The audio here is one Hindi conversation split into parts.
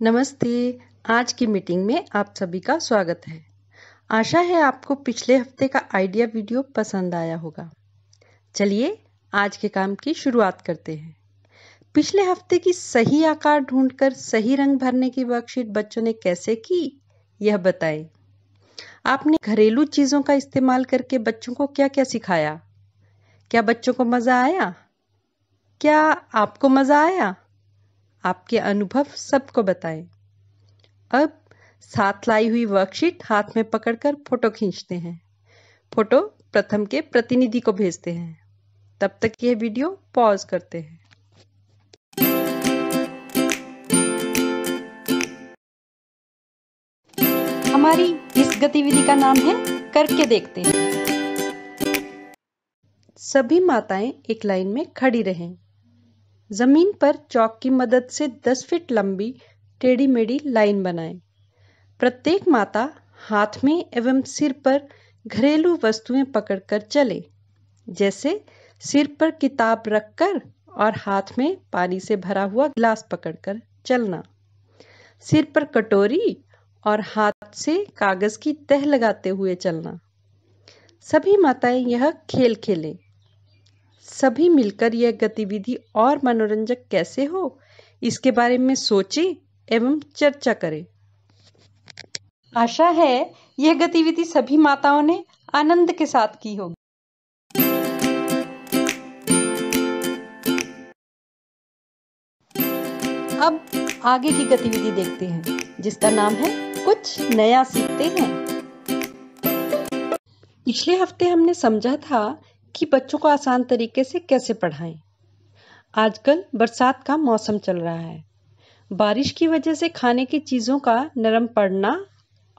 नमस्ते। आज की मीटिंग में आप सभी का स्वागत है। आशा है आपको पिछले हफ़्ते का आइडिया वीडियो पसंद आया होगा। चलिए आज के काम की शुरुआत करते हैं। पिछले हफ़्ते की सही आकार ढूंढकर सही रंग भरने की वर्कशीट बच्चों ने कैसे की, यह बताएँ। आपने घरेलू चीज़ों का इस्तेमाल करके बच्चों को क्या क्या सिखाया? क्या बच्चों को मज़ा आया? क्या आपको मज़ा आया? आपके अनुभव सबको बताएँ। अब साथ लाई हुई वर्कशीट हाथ में पकड़कर फ़ोटो खींचते हैं। फ़ोटो प्रथम के प्रतिनिधि को भेजते हैं। तब तक यह वीडियो पॉज करते हैं। हमारी इस गतिविधि का नाम है करके देखते हैं। सभी माताएँ एक लाइन में खड़ी रहें। ज़मीन पर चौक की मदद से 10 फीट लंबी टेढ़ी मेढ़ी लाइन बनाएँ। प्रत्येक माता हाथ में एवं सिर पर घरेलू वस्तुएँ पकड़कर चले, जैसे सिर पर किताब रखकर और हाथ में पानी से भरा हुआ गिलास पकड़कर चलना। सिर पर कटोरी और हाथ से कागज़ की तह लगाते हुए चलना। सभी माताएँ यह खेल खेलें। सभी मिलकर यह गतिविधि और मनोरंजक कैसे हो, इसके बारे में सोचें एवं चर्चा करें। आशा है यह गतिविधि सभी माताओं ने आनंद के साथ की होगी। अब आगे की गतिविधि देखते हैं, जिसका नाम है कुछ नया सीखते हैं। पिछले हफ़्ते हमने समझा था कि बच्चों को आसान तरीके से कैसे पढ़ाएँ? आजकल बरसात का मौसम चल रहा है। बारिश की वजह से खाने की चीज़ों का नरम पड़ना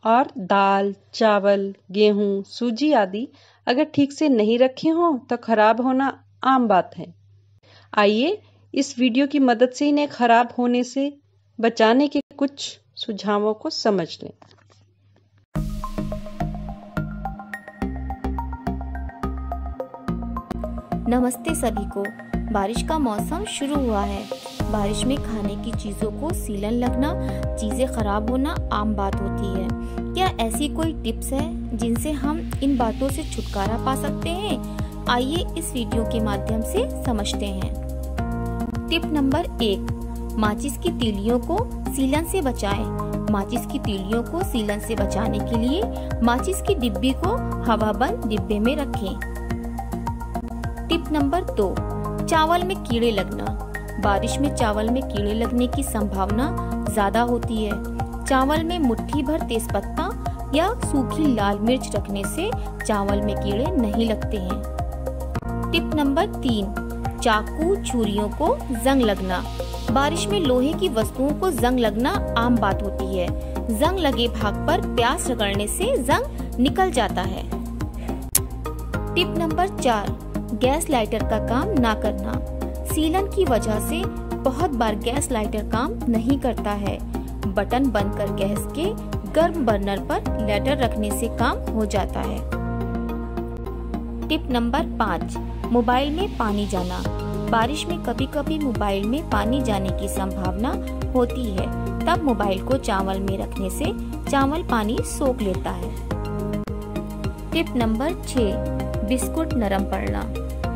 और दाल, चावल, गेहूँ, सूजी आदि अगर ठीक से नहीं रखे हों तो खराब होना आम बात है। आइए इस वीडियो की मदद से इन्हें खराब होने से बचाने के कुछ सुझावों को समझ लें। नमस्ते सभी को। बारिश का मौसम शुरू हुआ है। बारिश में खाने की चीज़ों को सीलन लगना, चीज़ें खराब होना आम बात होती है। क्या ऐसी कोई टिप्स है जिनसे हम इन बातों से छुटकारा पा सकते हैं? आइए इस वीडियो के माध्यम से समझते हैं। टिप नंबर एक, माचिस की तीलियों को सीलन से बचाएँ। माचिस की तीलियों को सीलन से बचाने के लिए माचिस की डिब्बी को हवा बंद डिब्बे में रखें। टिप नंबर दो, चावल में कीड़े लगना। बारिश में चावल में कीड़े लगने की संभावना ज़्यादा होती है। चावल में मुट्ठी भर तेज पत्ता या सूखी लाल मिर्च रखने से चावल में कीड़े नहीं लगते हैं। टिप नंबर तीन, चाकू छुरियों को जंग लगना। बारिश में लोहे की वस्तुओं को जंग लगना आम बात होती है। जंग लगे भाग पर प्यास रगड़ने से जंग निकल जाता है। टिप नंबर चार गैस लाइटर का काम ना करना। सीलन की वजह से बहुत बार गैस लाइटर काम नहीं करता है। बटन बंद कर गैस के गर्म बर्नर पर लेटर रखने से काम हो जाता है। टिप नंबर पाँच, मोबाइल में पानी जाना। बारिश में कभी कभी मोबाइल में पानी जाने की संभावना होती है। तब मोबाइल को चावल में रखने से चावल पानी सोख लेता है। टिप नंबर छह बिस्कुट नरम पड़ना।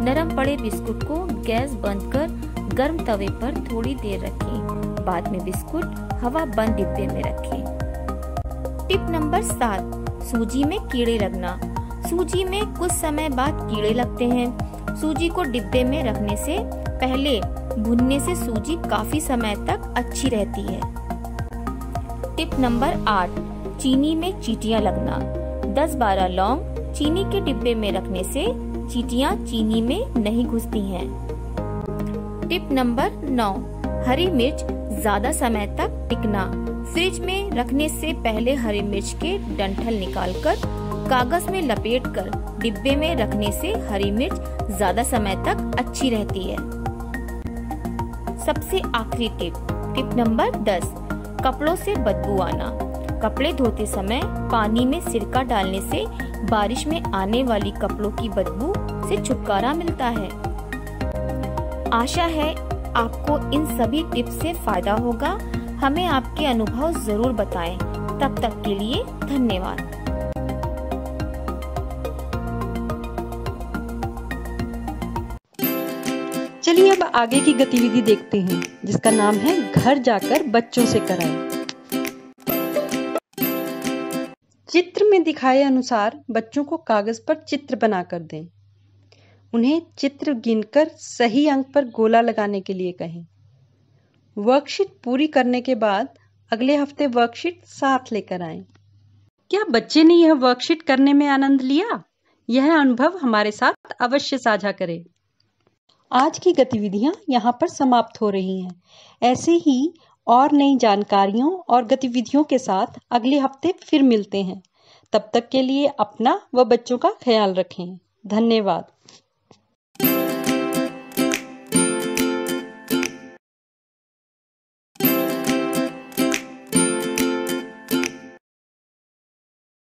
नरम पड़े बिस्कुट को गैस बंद कर गर्म तवे पर थोड़ी देर रखें। बाद में बिस्कुट हवा बंद डिब्बे में रखें। टिप नंबर सात, सूजी में कीड़े लगना। सूजी में कुछ समय बाद कीड़े लगते हैं। सूजी को डिब्बे में रखने से पहले भुनने से सूजी काफ़ी समय तक अच्छी रहती है। टिप नंबर आठ, चीनी में चीटियाँ लगना। 10-12 लौंग चीनी के डिब्बे में रखने से चीटियाँ चीनी में नहीं घुसती हैं। टिप नंबर नौ, हरी मिर्च ज़्यादा समय तक टिकना। फ्रिज में रखने से पहले हरी मिर्च के डंठल निकालकर कागज़ में लपेटकर डिब्बे में रखने से हरी मिर्च ज़्यादा समय तक अच्छी रहती है। सबसे आखिरी टिप टिप नंबर दस, कपड़ों से बदबू आना। कपड़े धोते समय पानी में सिरका डालने से बारिश में आने वाली कपड़ों की बदबू से छुटकारा मिलता है आशा है आपको इन सभी टिप्स से फ़ायदा होगा हमें आपके अनुभव ज़रूर बताएँ। तब तक के लिए धन्यवाद चलिए अब आगे की गतिविधि देखते हैं, जिसका नाम है घर जाकर बच्चों से कराएँ। चित्र में दिखाए अनुसार बच्चों को कागज़ पर चित्र बनाकर दें। उन्हें चित्र गिनकर सही अंक पर गोला लगाने के लिए कहें। वर्कशीट पूरी करने के बाद अगले हफ़्ते वर्कशीट साथ लेकर आएँ। क्या बच्चे ने यह वर्कशीट करने में आनंद लिया? यह अनुभव हमारे साथ अवश्य साझा करें। आज की गतिविधियाँ यहाँ पर समाप्त हो रही हैं। ऐसे ही और नई जानकारियों और गतिविधियों के साथ अगले हफ़्ते फिर मिलते हैं। तब तक के लिए अपना व बच्चों का ख्याल रखें। धन्यवाद।